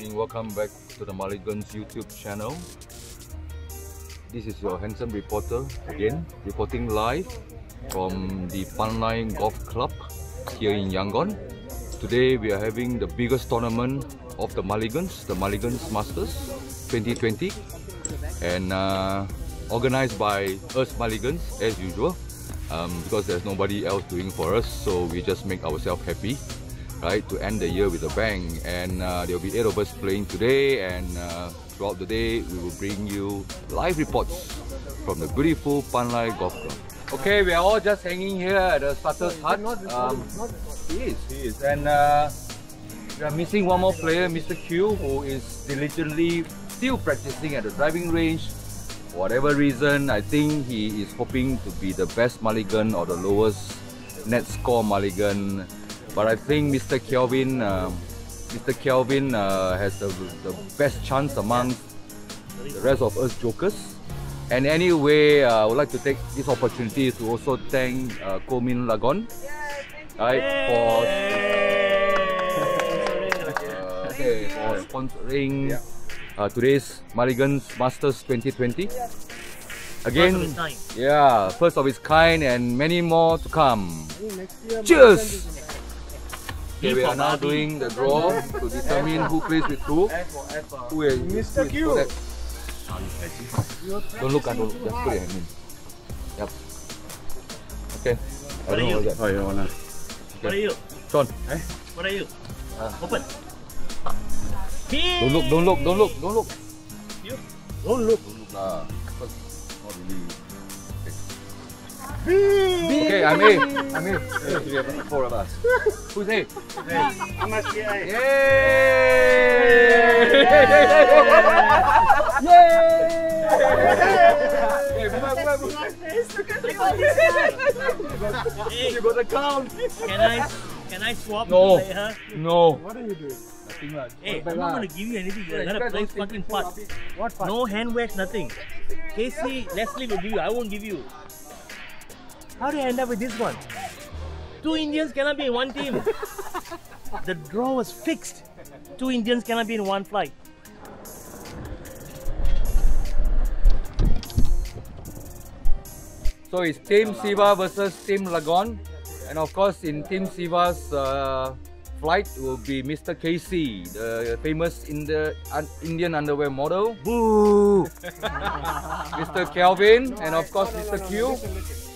morning, welcome back to the Mulligans YouTube channel. This is your handsome reporter again, reporting live from the Pun Hlaing Golf Club here in Yangon. Today we are having the biggest tournament of the Mulligans, the Mulligans Masters 2020 and uh, organized by us Mulligans as usual um, because there's nobody else doing for us so we just make ourselves happy right to end the year with a bang and uh, there will be eight of us playing today and uh, throughout the day we will bring you live reports from the beautiful Pun Hlaing Golf Club. Okay, we are all just hanging here at the starter's hut. Um, he is, he is. And uh, we are missing one more player, Mr. Q, who is diligently still practicing at the driving range. Whatever reason, I think he is hoping to be the best mulligan or the lowest net score mulligan but I think Mr. Kelvin, uh, Mr. Kelvin uh, has the, the best chance among the rest of us jokers. And anyway, uh, I would like to take this opportunity to also thank uh, Komin Lagon right, for, uh, okay, for sponsoring uh, today's Mulligans Masters 2020. Again, yeah, first of its kind and many more to come. Cheers! Okay, we are now doing the draw to determine who plays with who. Who is Mr. Q? Don't look, don't look. Just put it in. Yep. Okay. What are you? Oh, you wanna? What are you? Sean. Eh? What are you? Uh, Open. Don't look, don't look, don't look, don't look. You? Don't look. Don't look lah. Because not really. Okay, I'm A. I'm A. We have four of us. Who's A? I'm sure. Yay! Yay! Hey, You got the count. can I can I swap No. play her? No. What are you doing? Nothing. Hey, I'm not gonna give you anything. You're gonna play fucking putt. What part? No hand wedge, nothing. Casey, Leslie will give you. I won't give you. How did I end up with this one? Two Indians cannot be in one team. the draw was fixed. Two Indians cannot be in one flight. So it's Team Siva versus Team Lagon. And of course, in Team Siva's uh, flight will be Mr. Casey, the famous in the Indian underwear model. Boo! Mr. Kelvin, and of course, Mr. Q.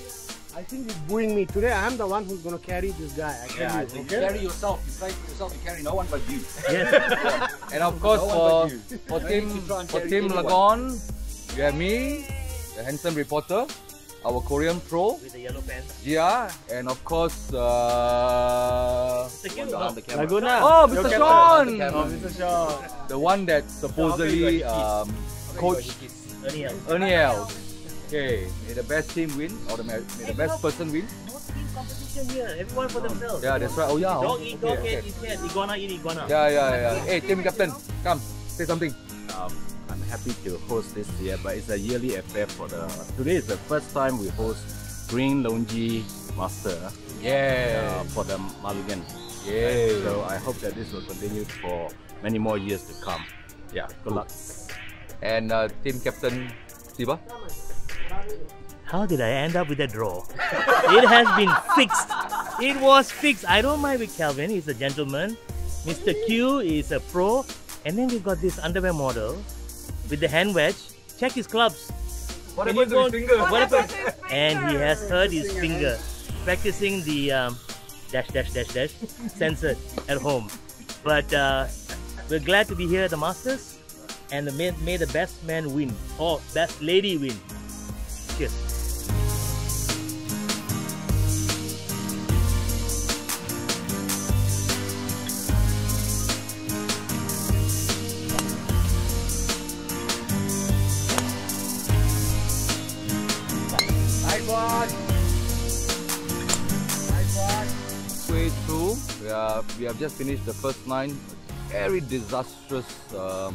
I think you're booing me. Today I am the one who's gonna carry this guy. I tell you, okay? carry yourself. You try yourself. You carry no one but you. Yes. And of course, No for, for No Team, need to try and for carry team. Lagon, you have me, the handsome reporter, our Korean pro, With the yellow pants. Gia, and of course, uh, Mr. The camera. Laguna. oh, Mr. Sean, Oh, Mr. Shaw. the one that supposedly um, coach Ernie Els. Ernie Els. Okay, may the best team win, or the, may may the best person win. No team competition here. Everyone for themselves. Yeah, that's right. Oh yeah. Dog okay, eat dog, okay. cat eat cat. Iguana eat iguana. Yeah, yeah, yeah. Hey, team captain, come say something. Um, I'm happy to host this year, but it's a yearly affair for the. Today is the first time we host Green Longyi Master Yeah, uh, for the Mulligan. yeah. So I hope that this will continue for many more years to come. Yeah, good luck. And uh, team captain Siva. How did I end up with a draw? it has been fixed. It was fixed. I don't mind with Calvin. He's a gentleman. Mr. Q is a pro. And then we got this underwear model with the hand wedge. Check his clubs. What Can happened to his finger? What happened? And he has hurt his finger practicing the um, dash dash dash dash censored at home. But uh, we're glad to be here at the Masters, and may, may the best man win or best lady win. We have just finished the first nine. Very disastrous um,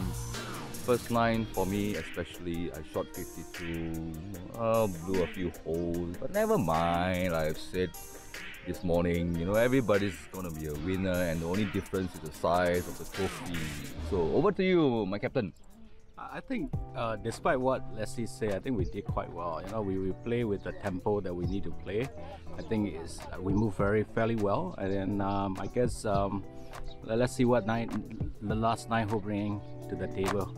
first nine for me, especially. I shot 52. Uh, blew a few holes, but never mind. I've said, this morning. You know, everybody's gonna be a winner, and the only difference is the size of the trophy. So over to you, my captain. I think, uh, despite what Leslie said, I think we did quite well. You know, we, we play with the tempo that we need to play. I think it's uh, we move very fairly well, and then um, I guess um, let- let's see what nine the last nine hole bring to the table.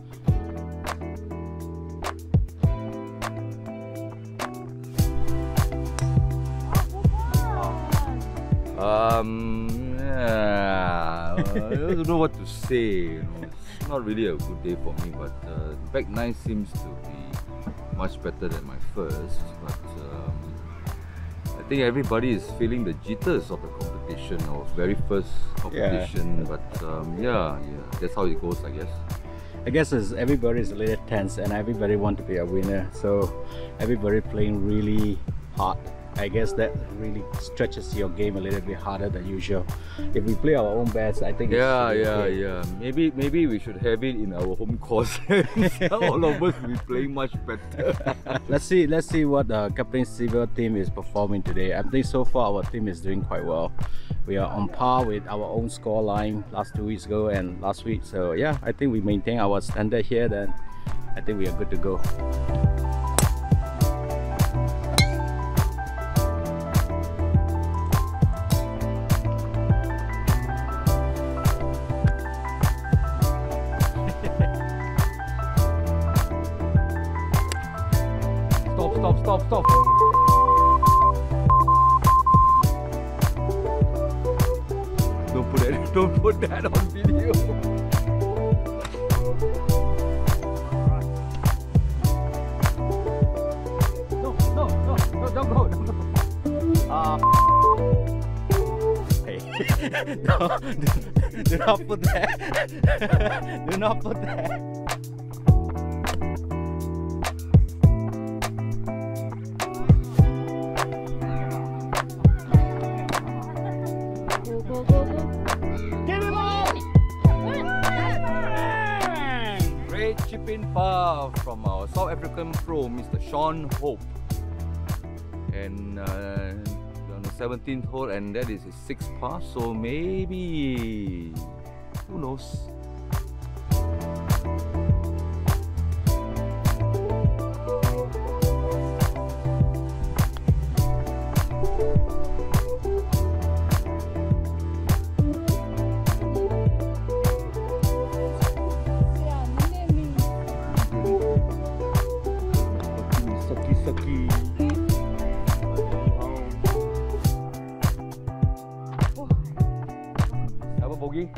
Um, yeah, I don't know what to say. You know, not really a good day for me, but uh, back nine seems to be much better than my first. But um, I think everybody is feeling the jitters of the competition, or very first competition. But um, yeah, yeah, that's how it goes, I guess. I guess it's, everybody's a little tense and everybody want to be a winner. So everybody playing really hard. I guess that really stretches your game a little bit harder than usual. If we play our own bets, I think Yeah, yeah, yeah. Maybe maybe we should have it in our home course. All of us will be playing much better. let's see let's see what the Captain Silver team is performing today. I think so far our team is doing quite well. We are on par with our own score line last two weeks ago and last week. So yeah, I think we maintain our standard here then I think we are good to go. Stop, stop, stop. Don't put that, don't put that on video. No, no, no, no, don't go, don't. Ah, Hey, no, do, do not put that. do not put that. In par from our South African pro, Mr. Sean Hope. And uh, on the 17th hole, and that is his sixth par, so maybe. Who knows?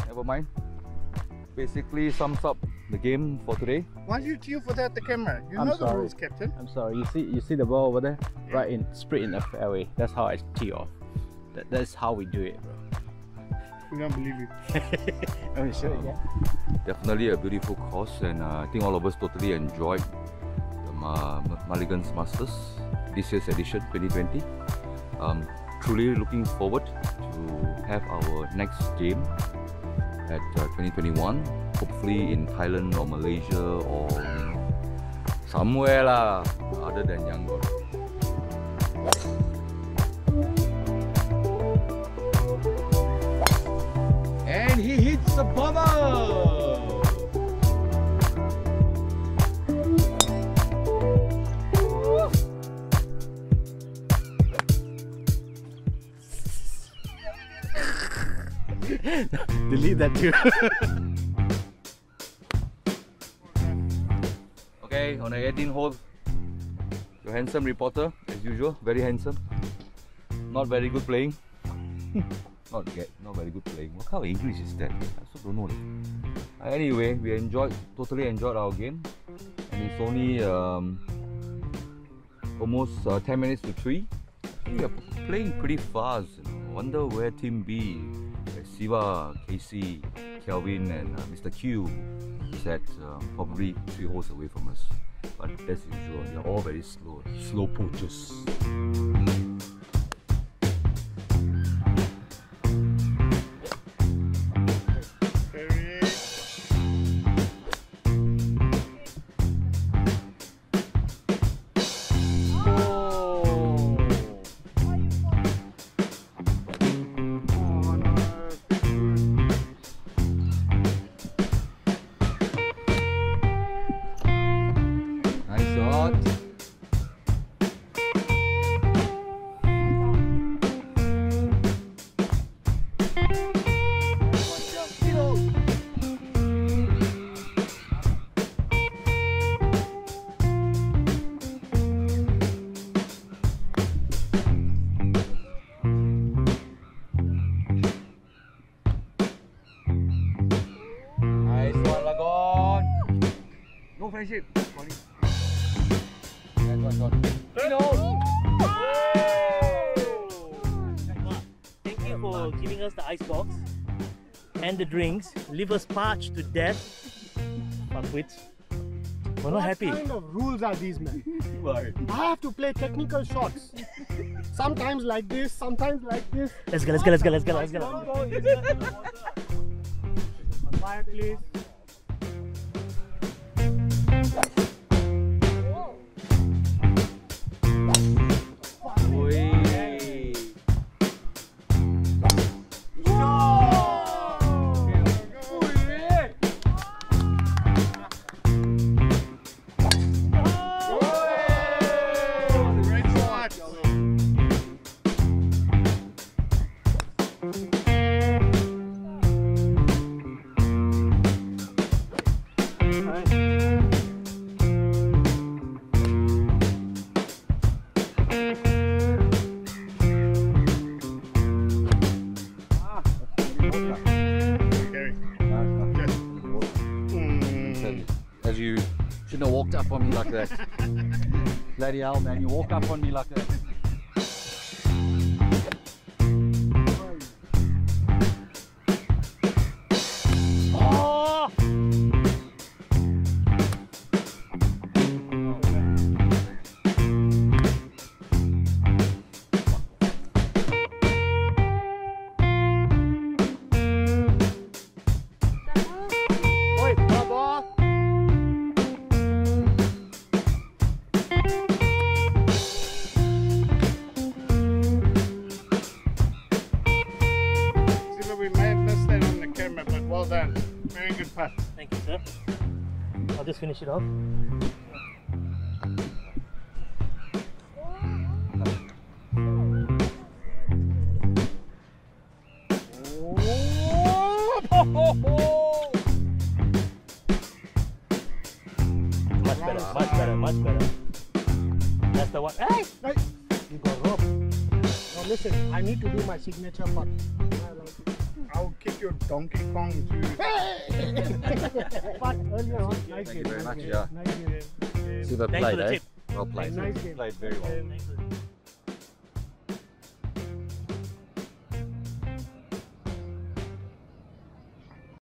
Never mind. Basically sums up the game for today. Why do you cheer for that the camera? You I'm know the rules, Captain. I'm sorry. You see, you see the ball over there, right in straight in the fairway. That's how I tee off. That, that's how we do it, bro. We don't believe you. Let me show you. Yeah. Definitely a beautiful course, and uh, I think all of us totally enjoyed the Ma- Ma- Mulligan's Masters this year's edition 2020. Um, truly looking forward to have our next game at uh, 2021, hopefully in Thailand or Malaysia or somewhere lah other than Yangon. And he hits the bomber! Too. Okay, on the 18th hole, your handsome reporter, as usual, very handsome. Not very good playing. not get, not very good playing. What kind of English is that? I also don't know. Uh, anyway, we enjoyed, totally enjoyed our game, and it's only um, almost uh, 10 minutes to three. We are playing pretty fast. Wonder where Team B, Siva, Casey, Kelvin, and uh, Mr. Q is at uh, probably three holes away from us. But as usual, they are all very slow, slow poachers. Is it? Thank you for giving us the ice box and the drinks. Leave us parched to death. Fuckwits. We're not what happy. What kind of rules are these, man? I have to play technical shots. sometimes like this, sometimes like this. Let's go, let's go, let's go, let's go, let's go. Quiet, please. Up on me like that. Bloody hell, man, you walk up on me like that. Done. Very good putt. Thank you, sir. I'll just finish it off. Much better, much better, much better. That's the one. Hey! Right. You got rope. Now listen, I need to do my signature putt. I'll kick your Donkey Kong to. putt earlier on. Nice Thank game. you very much, yeah. Nice game. Super Thanks played, for the eh? tip. Well played. Nice game. Played very well. Thanks.